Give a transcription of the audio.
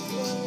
whisper.